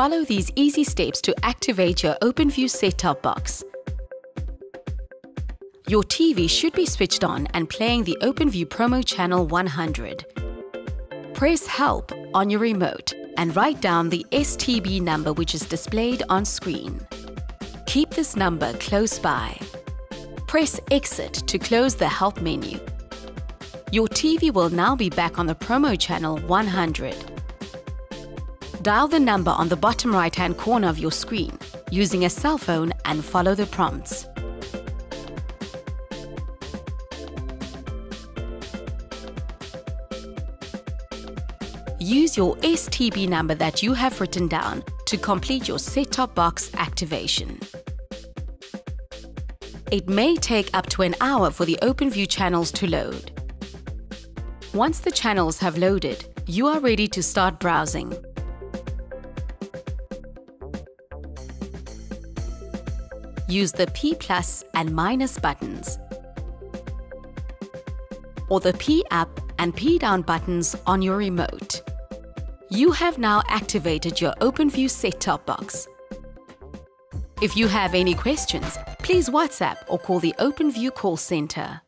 Follow these easy steps to activate your OpenView set-top box. Your TV should be switched on and playing the OpenView promo channel 100. Press Help on your remote and write down the STB number which is displayed on screen. Keep this number close by. Press Exit to close the Help menu. Your TV will now be back on the promo channel 100. Dial the number on the bottom right-hand corner of your screen using a cell phone and follow the prompts. Use your STB number that you have written down to complete your set-top box activation. It may take up to an hour for the OpenView channels to load. Once the channels have loaded, you are ready to start browsing. Use the P plus and minus buttons or the P up and P down buttons on your remote. You have now activated your OpenView set-top box. If you have any questions, please WhatsApp or call the OpenView call center.